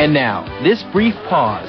And now, this brief pause.